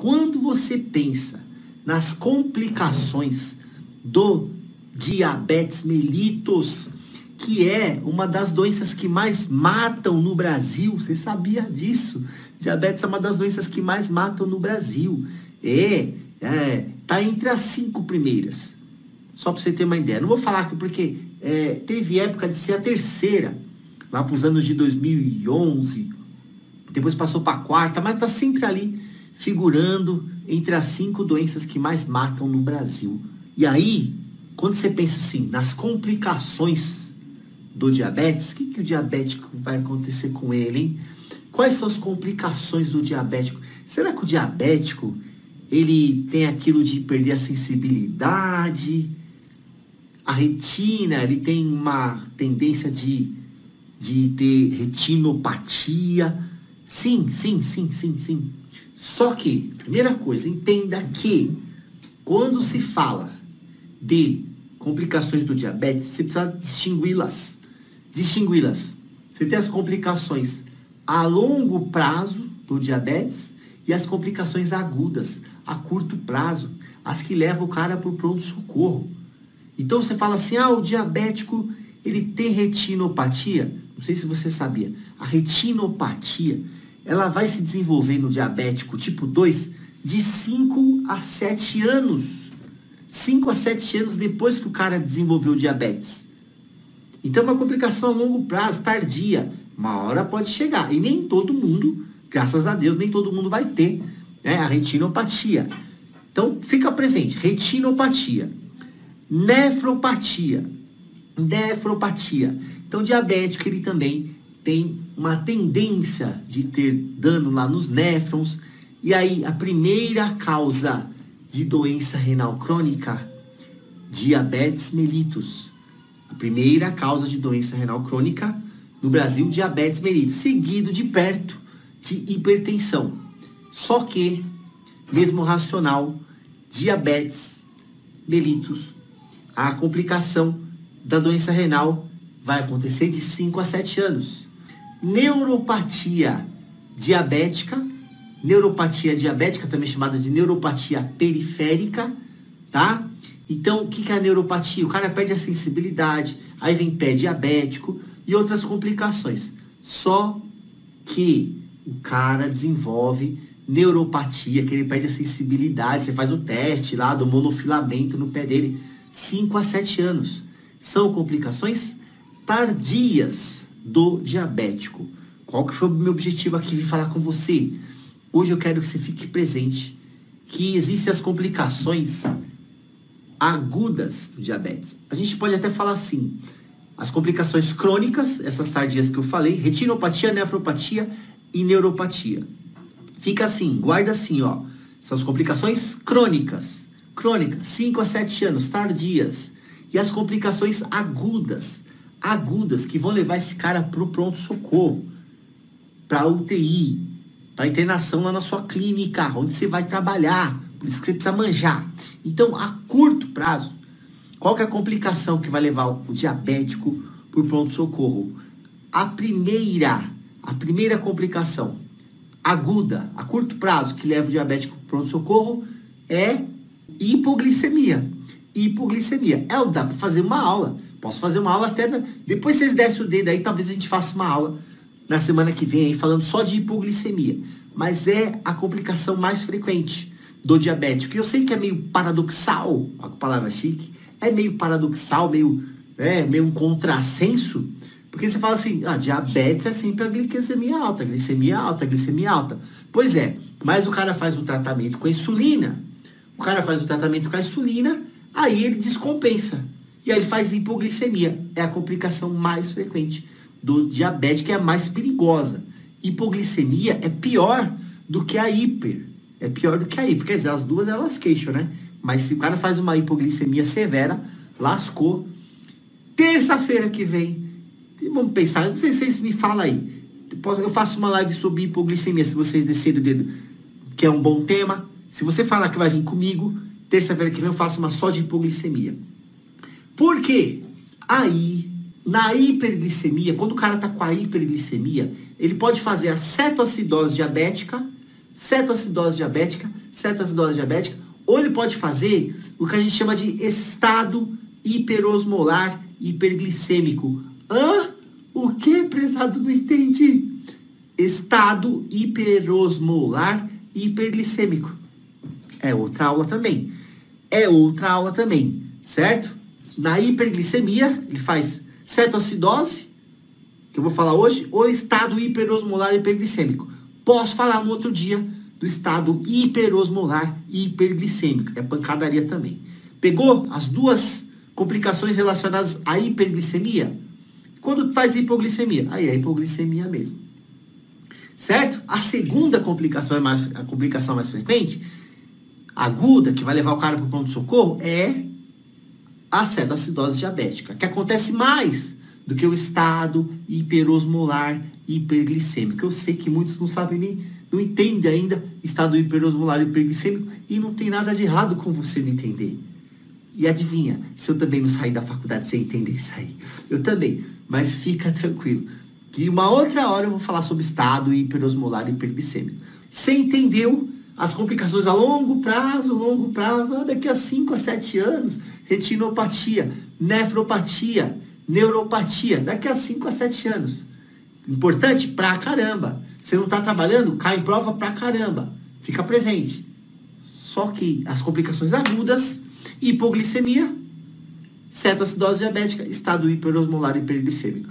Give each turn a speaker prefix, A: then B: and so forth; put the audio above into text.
A: quando você pensa nas complicações do diabetes mellitus, que é uma das doenças que mais matam no Brasil. Você sabia disso? Diabetes é uma das doenças que mais matam no Brasil. É, é tá entre as cinco primeiras. Só para você ter uma ideia. Não vou falar aqui porque é, teve época de ser a terceira, lá para os anos de 2011. Depois passou para a quarta, mas está sempre ali figurando entre as cinco doenças que mais matam no Brasil. E aí, quando você pensa assim, nas complicações do diabetes, o que, que o diabético vai acontecer com ele, hein? Quais são as complicações do diabético? Será que o diabético ele tem aquilo de perder a sensibilidade? A retina, ele tem uma tendência de, de ter retinopatia? Sim, sim, sim, sim, sim. Só que, primeira coisa, entenda que quando se fala de complicações do diabetes, você precisa distingui-las. Distingui-las. Você tem as complicações a longo prazo do diabetes e as complicações agudas a curto prazo, as que levam o cara para o pronto-socorro. Então você fala assim, ah, o diabético, ele tem retinopatia? Não sei se você sabia. A retinopatia, ela vai se desenvolver no diabético tipo 2 de 5 a 7 anos. 5 a 7 anos depois que o cara desenvolveu diabetes. Então, é uma complicação a longo prazo, tardia. Uma hora pode chegar. E nem todo mundo, graças a Deus, nem todo mundo vai ter né, a retinopatia. Então, fica presente. Retinopatia. Nefropatia. Nefropatia. Então, diabético, ele também tem uma tendência de ter dano lá nos néfrons. E aí, a primeira causa de doença renal crônica, diabetes mellitus. A primeira causa de doença renal crônica no Brasil, diabetes mellitus, seguido de perto de hipertensão. Só que, mesmo racional, diabetes mellitus, a complicação da doença renal vai acontecer de 5 a 7 anos. Neuropatia diabética neuropatia diabética, também chamada de neuropatia periférica, tá? Então, o que é a neuropatia? O cara perde a sensibilidade, aí vem pé diabético e outras complicações. Só que o cara desenvolve neuropatia, que ele perde a sensibilidade. Você faz o teste lá do monofilamento no pé dele, 5 a 7 anos. São complicações tardias do diabético. Qual que foi o meu objetivo aqui de falar com você? Hoje eu quero que você fique presente que existem as complicações agudas do diabetes. A gente pode até falar assim, as complicações crônicas, essas tardias que eu falei, retinopatia, nefropatia e neuropatia. Fica assim, guarda assim, ó. São as complicações crônicas. Crônicas, 5 a 7 anos, tardias. E as complicações agudas, agudas, que vão levar esse cara para o pronto-socorro, para UTI, a internação lá na sua clínica, onde você vai trabalhar. Por isso que você precisa manjar. Então, a curto prazo, qual que é a complicação que vai levar o diabético por pronto-socorro? A primeira, a primeira complicação aguda, a curto prazo, que leva o diabético para pronto-socorro é hipoglicemia. Hipoglicemia. É, dá para fazer uma aula. Posso fazer uma aula até. Depois vocês descem o dedo aí, talvez a gente faça uma aula na semana que vem aí falando só de hipoglicemia, mas é a complicação mais frequente do diabético. E eu sei que é meio paradoxal, a palavra chique, é meio paradoxal, meio, é, meio um contrassenso, porque você fala assim, ah, diabetes é sempre a glicemia alta, glicemia alta, glicemia alta. Pois é, mas o cara faz um tratamento com insulina, o cara faz o um tratamento com a insulina, aí ele descompensa. E aí ele faz hipoglicemia. É a complicação mais frequente do diabetes, que é a mais perigosa. Hipoglicemia é pior do que a hiper. É pior do que a hiper. Quer dizer, as duas elas queixam, né? Mas se o cara faz uma hipoglicemia severa, lascou. Terça-feira que vem, vamos pensar, não sei se vocês me falam aí. Eu faço uma live sobre hipoglicemia, se vocês descerem o dedo, que é um bom tema. Se você falar que vai vir comigo, terça-feira que vem eu faço uma só de hipoglicemia. Por quê? Aí na hiperglicemia, quando o cara está com a hiperglicemia, ele pode fazer a cetoacidose diabética, cetoacidose diabética, cetoacidose diabética, ou ele pode fazer o que a gente chama de estado hiperosmolar hiperglicêmico. Hã? O que, prezado, não entendi? Estado hiperosmolar hiperglicêmico. É outra aula também. É outra aula também, certo? Na hiperglicemia, ele faz cetoacidose, que eu vou falar hoje, ou estado hiperosmolar hiperglicêmico. Posso falar no outro dia do estado hiperosmolar hiperglicêmico. É pancadaria também. Pegou as duas complicações relacionadas à hiperglicemia? Quando faz hipoglicemia? Aí é hipoglicemia mesmo. Certo? A segunda complicação, é mais, a complicação mais frequente, aguda, que vai levar o cara para o pronto-socorro, é a cetoacidose diabética, que acontece mais do que o estado hiperosmolar hiperglicêmico. Eu sei que muitos não sabem nem, não entendem ainda estado hiperosmolar hiperglicêmico e não tem nada de errado com você não entender. E adivinha, se eu também não sair da faculdade sem entender isso aí. Eu também, mas fica tranquilo. Que uma outra hora eu vou falar sobre estado hiperosmolar hiperglicêmico. Você entendeu as complicações a longo prazo, longo prazo, daqui a 5 a 7 anos, retinopatia, nefropatia, neuropatia, daqui a 5 a 7 anos. Importante pra caramba. Você não está trabalhando, cai em prova pra caramba. Fica presente. Só que as complicações agudas, hipoglicemia, cetoacidose diabética, estado hiperosmolar hiperglicêmico.